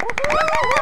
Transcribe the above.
Uhul!